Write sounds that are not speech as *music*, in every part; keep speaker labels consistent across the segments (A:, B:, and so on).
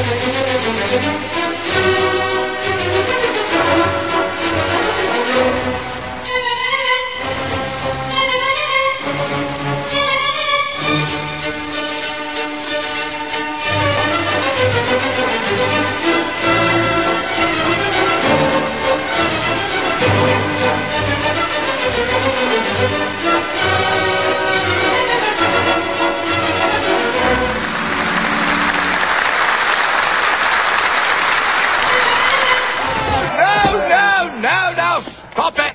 A: Thank you. Hop it.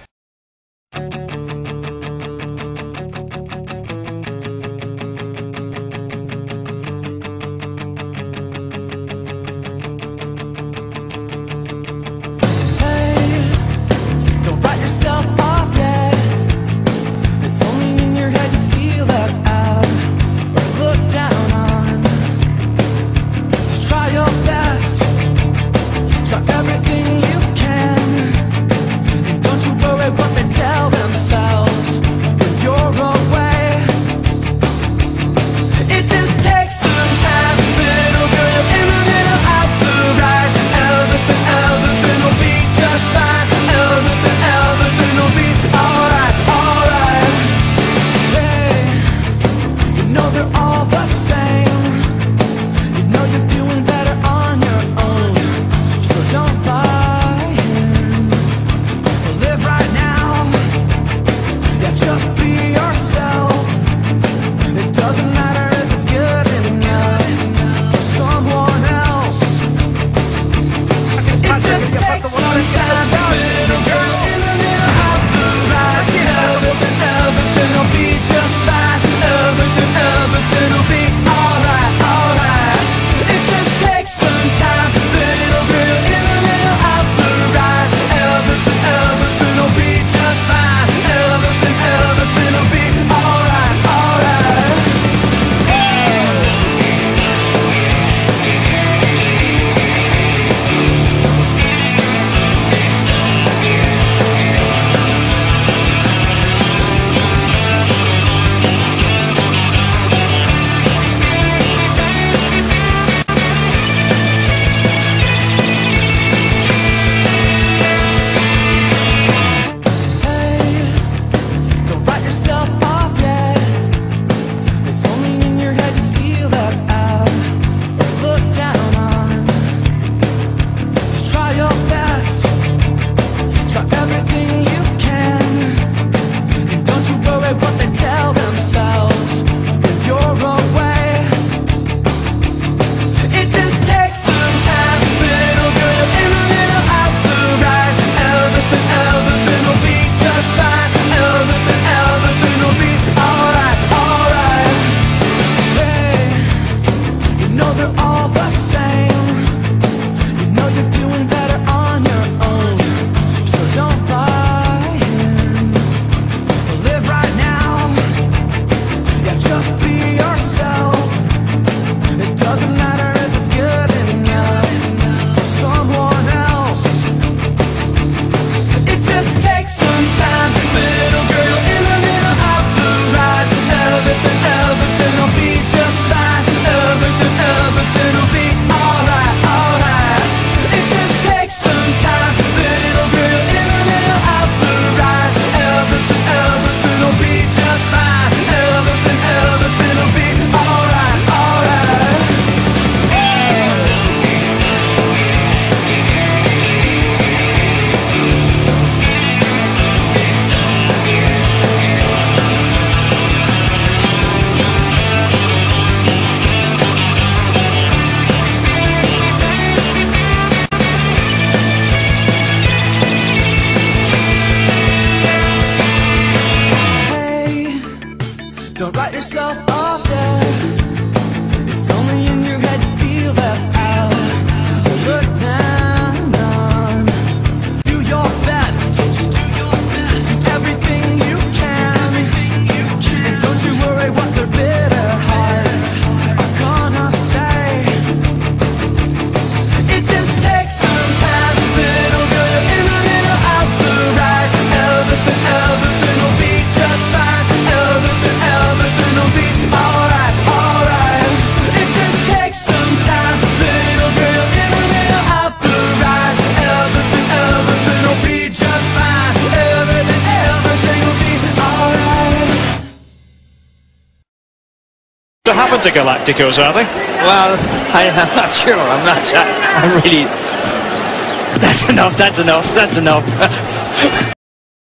A: i'm not. yourself up.
B: to happen to Galacticos, are they?
C: Well, I, am not sure. I'm not sure. I'm really... That's enough, that's enough, that's enough. *laughs*